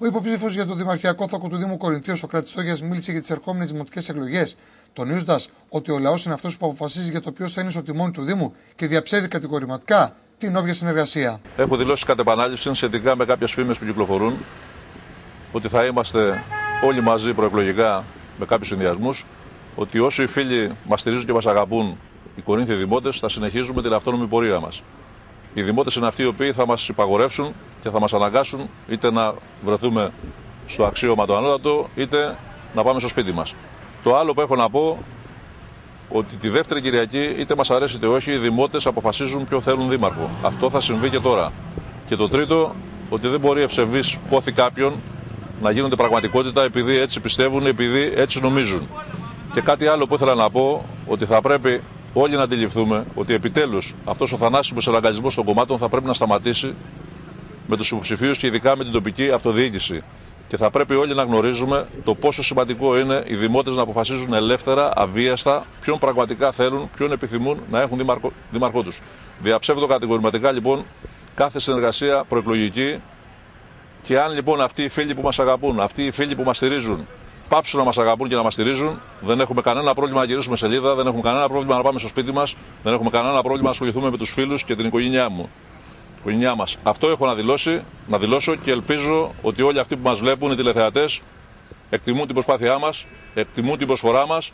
Ο υποψήφιος για το Δημαρχιακό Θόκο του Δήμου Κορινθίου, ο Κρατιστόγια, μίλησε για τις ερχόμενες δημοτικές εκλογές, τονίζοντας ότι ο λαός είναι αυτός που αποφασίζει για το ποιος θα είναι στο τιμόνι του Δήμου και διαψεύδει κατηγορηματικά την όποια συνεργασία. Έχω δηλώσει κατ' επανάληψη σχετικά με κάποιες φήμες που κυκλοφορούν ότι θα είμαστε όλοι μαζί προεκλογικά με κάποιους συνδυασμούς, ότι όσο οι φίλοι μας στηρίζουν και μας αγαπούν, οι Κορίνθιοι δημότες, θα συνεχίζουμε την αυτόνομη πορεία μας. Οι δημότες είναι αυτοί οι οποίοι θα μας υπαγορεύσουν και θα μας αναγκάσουν είτε να βρεθούμε στο αξίωμα το ανώτατο, είτε να πάμε στο σπίτι μας. Το άλλο που έχω να πω ότι τη δεύτερη Κυριακή, είτε μας αρέσει είτε όχι, οι δημότες αποφασίζουν ποιο θέλουν δήμαρχο. Αυτό θα συμβεί και τώρα. Και το τρίτο, ότι δεν μπορεί ευσεβή πόθη κάποιον να γίνονται πραγματικότητα επειδή έτσι πιστεύουν, επειδή έτσι νομίζουν. Και κάτι άλλο που ήθελα να πω, ότι θα πρέπει όλοι να αντιληφθούμε ότι επιτέλους αυτός ο θανάσιμος εναγκαλισμό των κομμάτων θα πρέπει να σταματήσει με τους υποψηφίους και ειδικά με την τοπική αυτοδιοίκηση. Και θα πρέπει όλοι να γνωρίζουμε το πόσο σημαντικό είναι οι δημότες να αποφασίζουν ελεύθερα, αβίαστα, ποιον πραγματικά θέλουν, ποιον επιθυμούν να έχουν δήμαρχο, δήμαρχό τους. Διαψεύδω κατηγορηματικά λοιπόν κάθε συνεργασία προεκλογική και αν λοιπόν αυτοί οι φίλοι που μας αγαπούν, αυτοί οι φίλοι που μας στηρίζουν, πάψουν να μας αγαπούν και να μας στηρίζουν, δεν έχουμε κανένα πρόβλημα να γυρίσουμε σελίδα, δεν έχουμε κανένα πρόβλημα να πάμε στο σπίτι μας, δεν έχουμε κανένα πρόβλημα να ασχοληθούμε με τους φίλους και την οικογένειά μου. Οικογένειά μας. Αυτό έχω να, δηλώσει, να δηλώσω και ελπίζω ότι όλοι αυτοί που μας βλέπουν, οι τηλεθεατές, εκτιμούν την προσπάθειά μας, εκτιμούν την προσφορά μας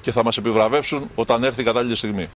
και θα μας επιβραβεύσουν όταν έρθει η κατάλληλη στιγμή.